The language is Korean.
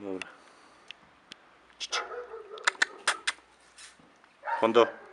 먹어라. 한 더.